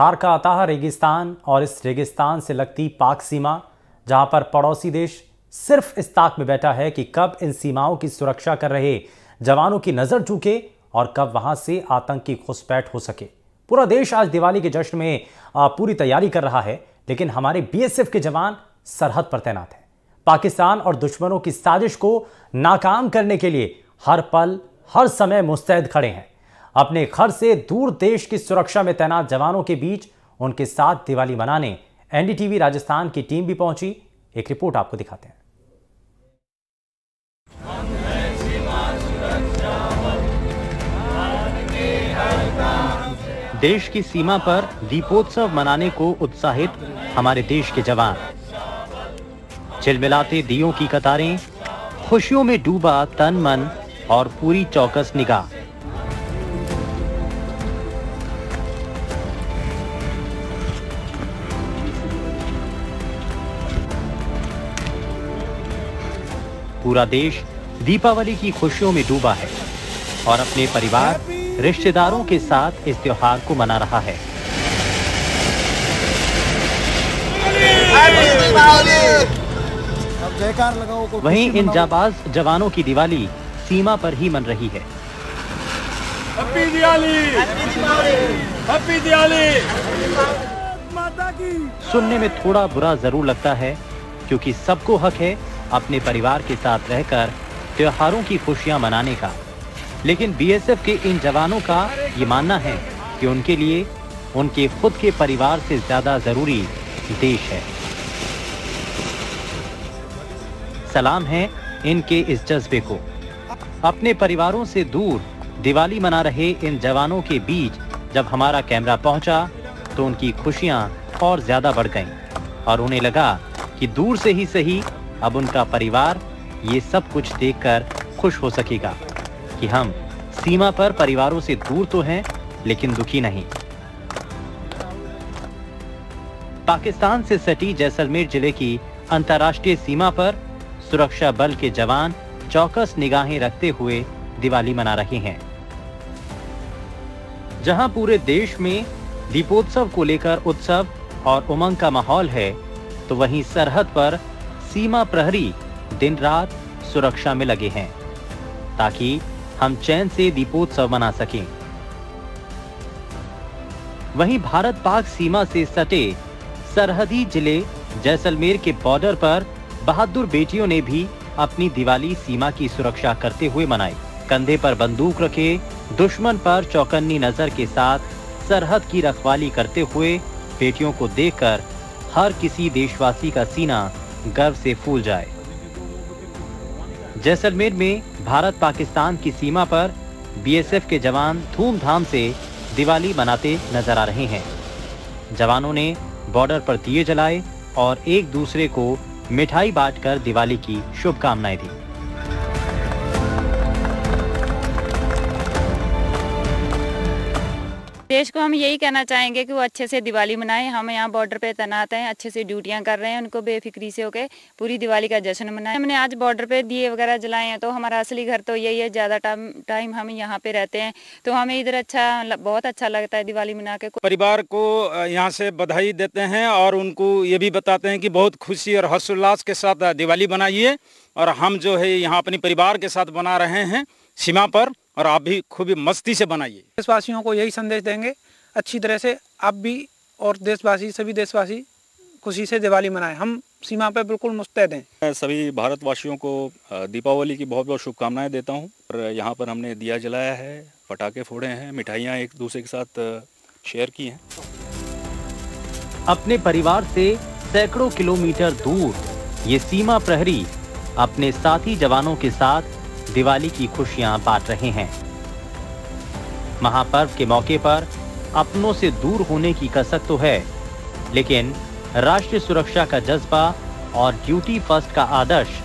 थार का अताह रेगिस्तान और इस रेगिस्तान से लगती पाक सीमा, जहाँ पर पड़ोसी देश सिर्फ़ इस ताक में बैठा है कि कब इन सीमाओं की सुरक्षा कर रहे, जवानों की नज़र चूके और कब वहाँ से आतंक घुसपैठ हो सके। पूरा देश आज दिवाली के जश्न में पूरी तैयारी कर रहा है, लेकिन हमारे बीएसएफ के जवान सरहद पर तैनात हैं। पाकिस्तान और दुश्मनों की साजिश को नाकाम करने के लिए हर पल, हर समय मुस्तैद खड़े हैं। अपने घर से दूर देश की सुरक्षा में तैनात जवानों के बीच उनके साथ दिवाली मनाने एनडीटीवी राजस्थान की टीम भी पहुँची। एक रिपोर्ट आपको दिखाते हैं। देश की सीमा पर दीपोत्सव मनाने को उत्साहित हमारे देश के जवान। चिलमिलाते दियों की कतारें, खुशियों में डूबा तन मन और पूरी चौकस निगाह। पूरा देश दीपावली की खुशियों में डूबा है और अपने परिवार रिश्तेदारों के साथ इस त्योहार को मना रहा है। वहीं इन जाबाज जवानों की दिवाली सीमा पर ही मन रही है। सुनने में थोड़ा बुरा ज़रूर लगता है क्योंकि सबको हक है अपने परिवार के साथ रहकर त्योहारों की खुशियाँ मनाने का। लेकिन बीएसएफ के इन जवानों का ये मानना है कि उनके लिए, उनके खुद के परिवार से ज़्यादा ज़रूरी देश है। सलाम है इनके इस जज्बे को। अपने परिवारों से दूर दिवाली मना रहे इन जवानों के बीच जब हमारा कैमरा पहुँचा तो उनकी खुशियाँ और ज़्यादा बढ़ गईं, और उन्हें लगा कि दूर से ही सही अब उनका परिवार ये सब कुछ देखकर खुश हो सकेगा कि हम सीमा पर परिवारों से दूर तो हैं, लेकिन दुखी नहीं। पाकिस्तान से सटी जैसलमेर ज़िले की अंतर्राष्ट्रीय सीमा पर सुरक्षा बल के जवान चौकस निगाहें रखते हुए दिवाली मना रहे हैं। जहाँ पूरे देश में दीपोत्सव को लेकर उत्सव और उमंग का माहौल है तो वहीं सरहद पर सीमा प्रहरी दिन रात सुरक्षा में लगे हैं, ताकि हम चैन से दीपोत्सव मना सकें। वहीं भारत पाक सीमा से सटे सरहदी ज़िले जैसलमेर के बॉर्डर पर बहादुर बेटियों ने भी अपनी दिवाली सीमा की सुरक्षा करते हुए मनाई। कंधे पर बंदूक रखे दुश्मन पर चौकन्नी नज़र के साथ सरहद की रखवाली करते हुए बेटियों को देखकर हर किसी देशवासी का सीना गर्व से फूल जाए। जैसलमेर में भारत पाकिस्तान की सीमा पर बीएसएफ के जवान धूमधाम से दिवाली मनाते नज़र आ रहे हैं। जवानों ने बॉर्डर पर दिए जलाए और एक दूसरे को मिठाई बांटकर दिवाली की शुभकामनाएँ दी। देश को हम यही कहना चाहेंगे कि वो अच्छे से दिवाली मनाएँ। हम यहाँ बॉर्डर पे तैनात हैं, अच्छे से ड्यूटियाँ कर रहे हैं, उनको बेफिक्री से होकर पूरी दिवाली का जश्न मनाए। हमने आज बॉर्डर पे दिए वगैरह जलाए हैं तो हमारा असली घर तो यही है, ज़्यादा टाइम टाइम हम यहाँ पे रहते हैं। तो हमें इधर अच्छा बहुत अच्छा लगता है दिवाली मना के। परिवार को यहाँ से बधाई देते हैं और उनको ये भी बताते हैं कि बहुत खुशी और हर्षोल्लास के साथ दिवाली बनाइए और हम जो है, यहाँ अपने परिवार के साथ बना रहे हैं सीमा पर। और आप भी खूब मस्ती से बनाइए। देशवासियों को यही संदेश देंगे अच्छी तरह से आप भी और देशवासी सभी देशवासी खुशी से दिवाली मनाएँ। हम सीमा पर बिल्कुल मुस्तैद हैं। मैं सभी भारतवासियों को दीपावली की बहुत बहुत शुभकामनाएँ देता हूँ। और यहाँ पर हमने दिया जलाया है पटाखे फोड़े हैं मिठाइयाँ एक दूसरे के साथ शेयर की हैं। अपने परिवार से सैकड़ों किलोमीटर दूर ये सीमा प्रहरी अपने साथी जवानों के साथ दिवाली की खुशियाँ बांट रहे हैं। महापर्व के मौके पर अपनों से दूर होने की कसक तो है लेकिन राष्ट्रीय सुरक्षा का जज्बा और ड्यूटी फ़र्स्ट का आदर्श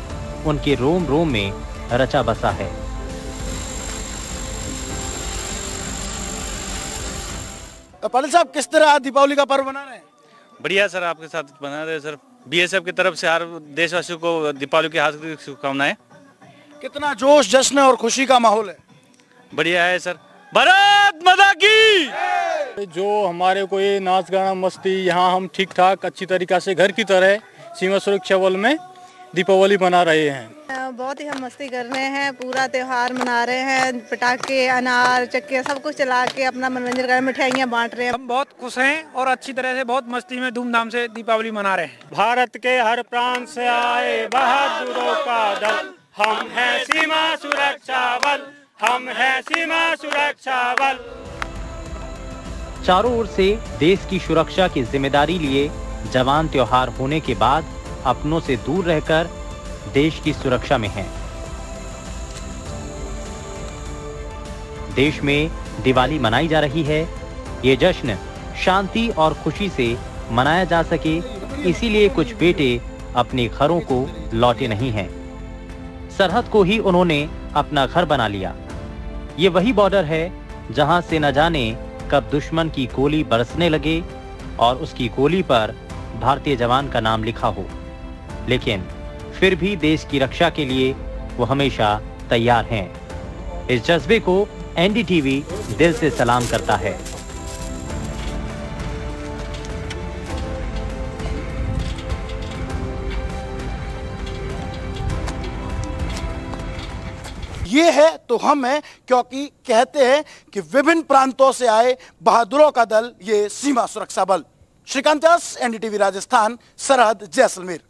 उनके रोम रोम में रचा बसा है। पाटिल साहब किस तरह दीपावली का पर्व मना रहे हैं? बढ़िया सर आपके साथ बना रहे सर। बीएसएफ की तरफ़ से हर देशवासियों को दीपावली की हार्दिक शुभकामनाएँ। कितना जोश जश्न और खुशी का माहौल है। बढ़िया है सर। भारत माता की! जो हमारे को ये नाच गाना मस्ती यहाँ हम ठीक ठाक अच्छी तरीका से घर की तरह सीमा सुरक्षा बल में दीपावली मना रहे हैं। बहुत ही हम मस्ती कर रहे हैं पूरा त्योहार मना रहे हैं पटाखे अनार चक्के सब कुछ चला के अपना मनोरंजन कर मिठाइयाँ बांट रहे हैं। हम बहुत खुश हैं और अच्छी तरह से बहुत मस्ती में धूमधाम से दीपावली मना रहे हैं। भारत के हर प्रांत से आए बहादुरों का दल। हम हैं सीमा सुरक्षा बल हम हैं सीमा सुरक्षा बल चारों ओर से देश की सुरक्षा की ज़िम्मेदारी लिए जवान त्योहार होने के बाद अपनों से दूर रहकर देश की सुरक्षा में हैं। देश में दिवाली मनाई जा रही है। ये जश्न शांति और खुशी से मनाया जा सके। इसीलिए कुछ बेटे अपने घरों को लौटे नहीं हैं। सरहद को ही उन्होंने अपना घर बना लिया। ये वही बॉर्डर है, जहाँ से न जाने कब दुश्मन की गोली बरसने लगे और उसकी गोली पर भारतीय जवान का नाम लिखा हो। लेकिन फिर भी देश की रक्षा के लिए वो हमेशा तैयार हैं। इस जज्बे को एनडीटीवी दिल से सलाम करता है। ये है तो हम हैं, क्योंकि कहते हैं कि विभिन्न प्रांतों से आए बहादुरों का दल, ये सीमा सुरक्षा बल। श्रीकांत एनडीटीवी राजस्थान, सरहद, जैसलमेर।